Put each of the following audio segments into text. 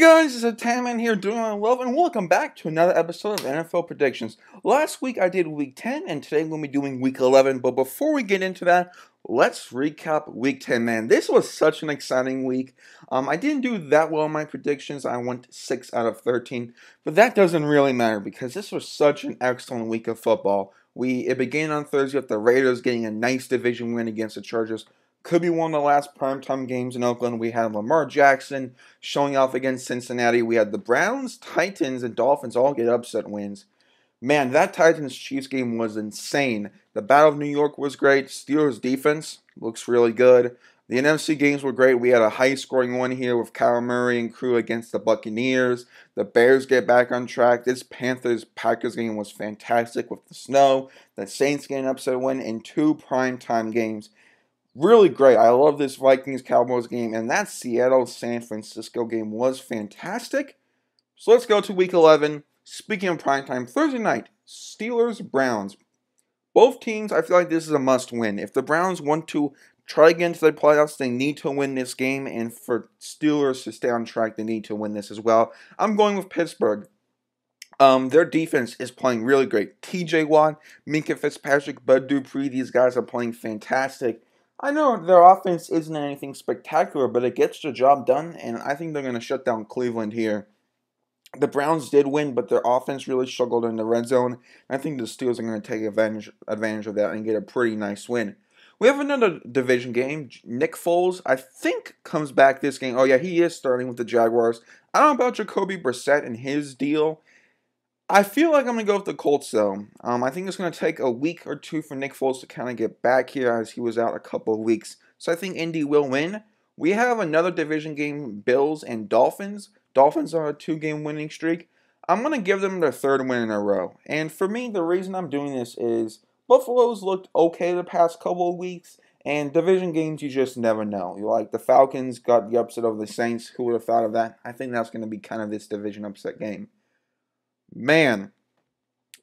Hey guys, it's a Tanman here doing my love and welcome back to another episode of NFL Predictions. Last week I did week 10 and today we'll be doing week 11, but before we get into that, let's recap week 10, man. This was such an exciting week. Um, I didn't do that well in my predictions. I went 6 out of 13, but that doesn't really matter because this was such an excellent week of football. We It began on Thursday with the Raiders getting a nice division win against the Chargers. Could be one of the last primetime games in Oakland. We had Lamar Jackson showing off against Cincinnati. We had the Browns, Titans, and Dolphins all get upset wins. Man, that Titans Chiefs game was insane. The Battle of New York was great. Steelers defense looks really good. The NFC games were great. We had a high scoring one here with Kyler Murray and crew against the Buccaneers. The Bears get back on track. This Panthers Packers game was fantastic with the snow. The Saints getting upset win in two primetime games really great. I love this Vikings Cowboys game, and that Seattle San Francisco game was fantastic. So let's go to week 11. Speaking of primetime, Thursday night, Steelers Browns. Both teams, I feel like this is a must win. If the Browns want to try to the playoffs, they need to win this game, and for Steelers to stay on track, they need to win this as well. I'm going with Pittsburgh. Um, their defense is playing really great. TJ Watt, Minkah Fitzpatrick, Bud Dupree, these guys are playing fantastic. I know their offense isn't anything spectacular, but it gets the job done, and I think they're going to shut down Cleveland here. The Browns did win, but their offense really struggled in the red zone. I think the Steelers are going to take advantage advantage of that and get a pretty nice win. We have another division game. Nick Foles, I think, comes back this game. Oh yeah, he is starting with the Jaguars. I don't know about Jacoby Brissett and his deal. I feel like I'm going to go with the Colts, though. Um, I think it's going to take a week or two for Nick Foles to kind of get back here as he was out a couple of weeks. So I think Indy will win. We have another division game, Bills and Dolphins. Dolphins are a two-game winning streak. I'm going to give them their third win in a row. And for me, the reason I'm doing this is Buffalo's looked okay the past couple of weeks, and division games, you just never know. You like the Falcons got the upset of the Saints. Who would have thought of that? I think that's going to be kind of this division upset game man,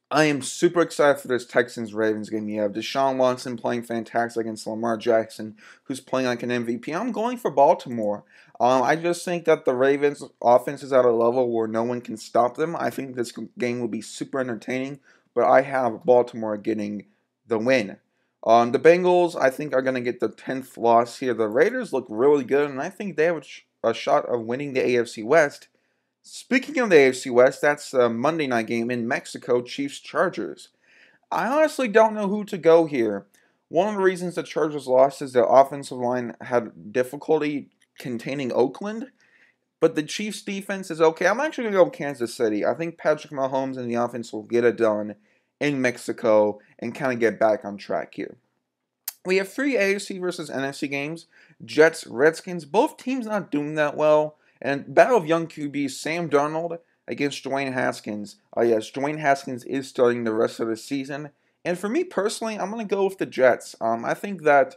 I am super excited for this Texans Ravens game. You have Deshaun Watson playing fantastic against Lamar Jackson, who's playing like an MVP. I'm going for Baltimore. Um, I just think that the Ravens' offense is at a level where no one can stop them. I think this game will be super entertaining, but I have Baltimore getting the win. Um, the Bengals, I think, are going to get the 10th loss here. The Raiders look really good, and I think they have a shot of winning the AFC West. Speaking of the AFC West, that's the Monday night game in Mexico, Chiefs Chargers. I honestly don't know who to go here. One of the reasons the Chargers lost is the offensive line had difficulty containing Oakland, but the Chiefs defense is okay. I'm actually going to go Kansas City. I think Patrick Mahomes and the offense will get it done in Mexico and kind of get back on track here. We have three AFC versus NFC games. Jets, Redskins, both teams not doing that well. And battle of young QBs, Sam Darnold against Dwayne Haskins. Oh, yes, Dwayne Haskins is starting the rest of the season. And for me personally, I'm going to go with the Jets. Um, I think that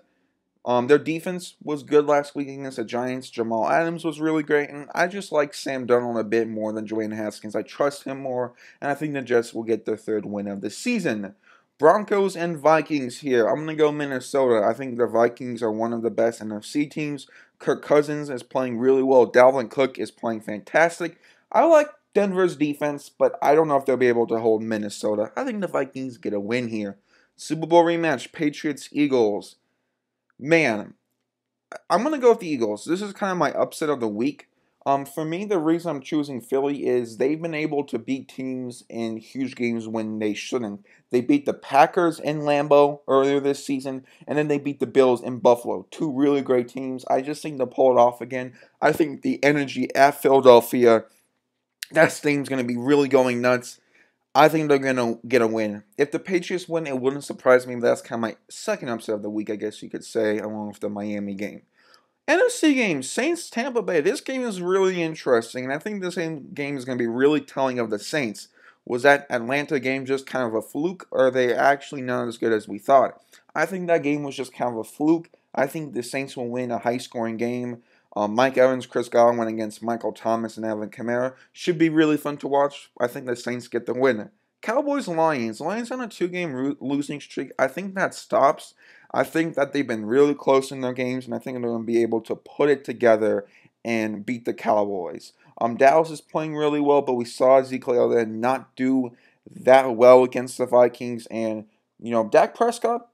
um, their defense was good last week against the Giants. Jamal Adams was really great. And I just like Sam Darnold a bit more than Dwayne Haskins. I trust him more. And I think the Jets will get their third win of the season. Broncos and Vikings here. I'm going to go Minnesota. I think the Vikings are one of the best NFC teams. Kirk Cousins is playing really well. Dalvin Cook is playing fantastic. I like Denver's defense, but I don't know if they'll be able to hold Minnesota. I think the Vikings get a win here. Super Bowl rematch, Patriots Eagles. Man, I'm going to go with the Eagles. This is kind of my upset of the week. Um, for me, the reason I'm choosing Philly is they've been able to beat teams in huge games when they shouldn't. They beat the Packers in Lambeau earlier this season, and then they beat the Bills in Buffalo. Two really great teams. I just think they'll pull it off again. I think the energy at Philadelphia, that team's going to be really going nuts. I think they're going to get a win. If the Patriots win, it wouldn't surprise me. That's kind of my second upset of the week, I guess you could say, along with the Miami game. NFC game, Saints Tampa Bay. This game is really interesting, and I think this game is going to be really telling of the Saints. Was that Atlanta game just kind of a fluke, or are they actually not as good as we thought? I think that game was just kind of a fluke. I think the Saints will win a high scoring game. Um, Mike Evans, Chris Godwin against Michael Thomas and Alvin Kamara should be really fun to watch. I think the Saints get the win. Cowboys Lions. Lions on a two game losing streak. I think that stops. I think that they've been really close in their games, and I think they're going to be able to put it together and beat the Cowboys. Um, Dallas is playing really well, but we saw Ezekiel Elliott not do that well against the Vikings. And, you know, Dak Prescott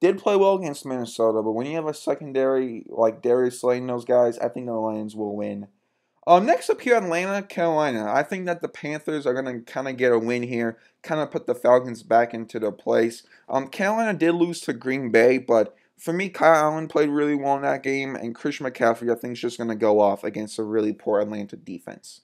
did play well against Minnesota, but when you have a secondary like Darius Slay and those guys, I think the Lions will win. Um, next up here, Atlanta, Carolina. I think that the Panthers are going to kind of get a win here, kind of put the Falcons back into their place. Um, Carolina did lose to Green Bay, but for me, Kyle Allen played really well in that game, and Christian McCaffrey, I think, is just going to go off against a really poor Atlanta defense.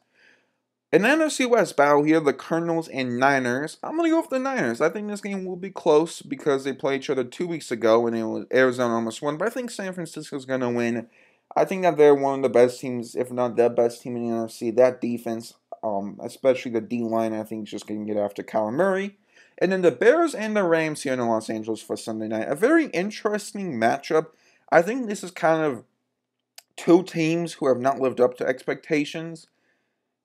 In the NFC West battle here, the Cardinals and Niners. I'm going to go with the Niners. I think this game will be close because they played each other two weeks ago and it was Arizona almost won. But I think San Francisco is going to win. I think that they're one of the best teams, if not the best team in the NFC. That defense, um, especially the D line, I think is just going to get after Kyler Murray. And then the Bears and the Rams here in Los Angeles for Sunday night. A very interesting matchup. I think this is kind of two teams who have not lived up to expectations.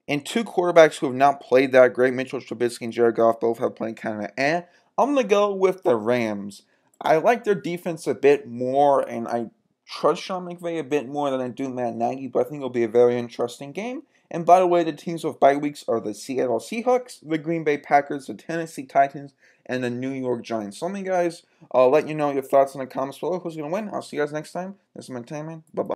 And two quarterbacks who have not played that great. Mitchell Trubisky and Jared Goff both have played kind of eh. I'm going to go with the Rams. I like their defense a bit more, and I trust Sean McVay a bit more than I do Matt Nagy, but I think it'll be a very interesting game. And by the way, the teams with bye weeks are the Seattle Seahawks, the Green Bay Packers, the Tennessee Titans, and the New York Giants. So, me guys, I'll let you know your thoughts in the comments below. Who's going to win? I'll see you guys next time. This is my time, man. Bye bye.